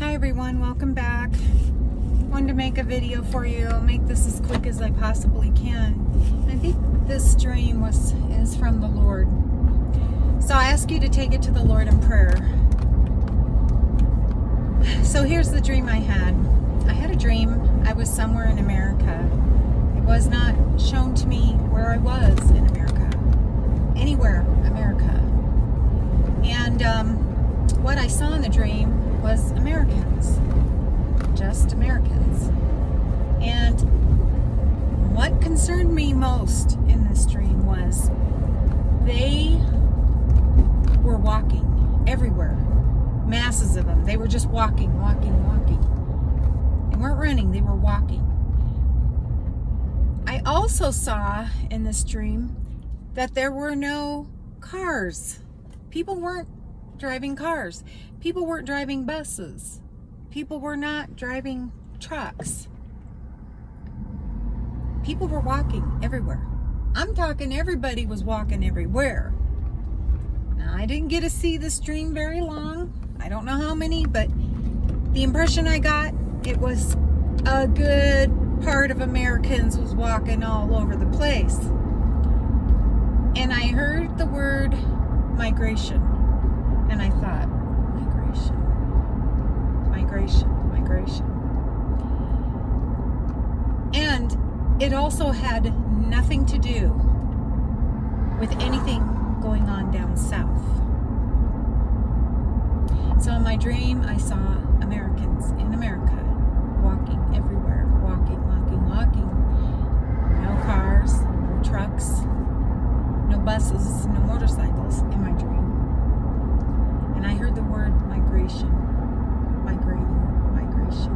Hi everyone, welcome back. Wanted to make a video for you. I'll make this as quick as I possibly can. I think this dream was is from the Lord. So I ask you to take it to the Lord in prayer. So here's the dream I had. I had a dream I was somewhere in America. It was not shown to me where I was in America. Anywhere, America. And um, what I saw in the dream was Americans. Just Americans. And what concerned me most in this dream was they were walking everywhere. Masses of them. They were just walking, walking, walking. They weren't running, they were walking. I also saw in this dream that there were no cars. People weren't driving cars. People weren't driving buses. People were not driving trucks. People were walking everywhere. I'm talking everybody was walking everywhere. Now, I didn't get to see this dream very long. I don't know how many, but the impression I got, it was a good part of Americans was walking all over the place. And I heard the word migration. And I thought, migration, migration, migration. And it also had nothing to do with anything going on down south. So in my dream, I saw Americans in America walking everywhere, walking, walking, walking. No cars, no trucks, no buses, no motorcycles in my dream. And I heard the word migration, migrating, migration.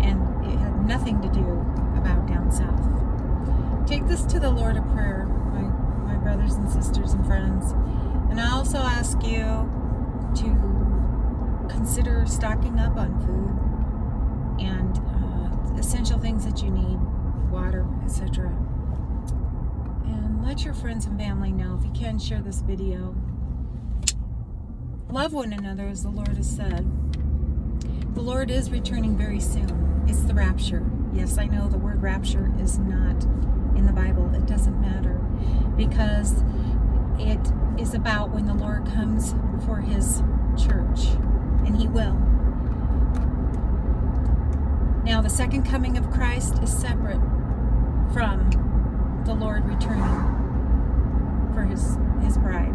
And it had nothing to do. Take this to the Lord of prayer, my, my brothers and sisters and friends. And I also ask you to consider stocking up on food and uh, essential things that you need, water, etc. And let your friends and family know if you can share this video. Love one another as the Lord has said. The Lord is returning very soon. It's the rapture. Yes, I know the word rapture is not in the Bible. It doesn't matter because it is about when the Lord comes for his church, and he will. Now, the second coming of Christ is separate from the Lord returning for his, his bride,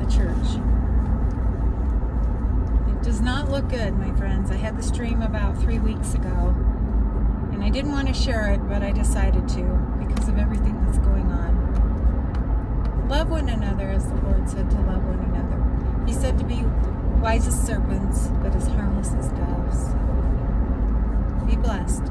the church. It does not look good, my friends. I had this dream about three weeks ago, and I didn't want to share it, but I decided to because of everything that's going on. Love one another as the Lord said to love one another. He said to be wise as serpents, but as harmless as doves. Be blessed.